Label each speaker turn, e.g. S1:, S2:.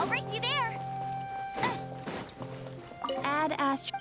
S1: I'll race you there. Uh.
S2: Add Astro.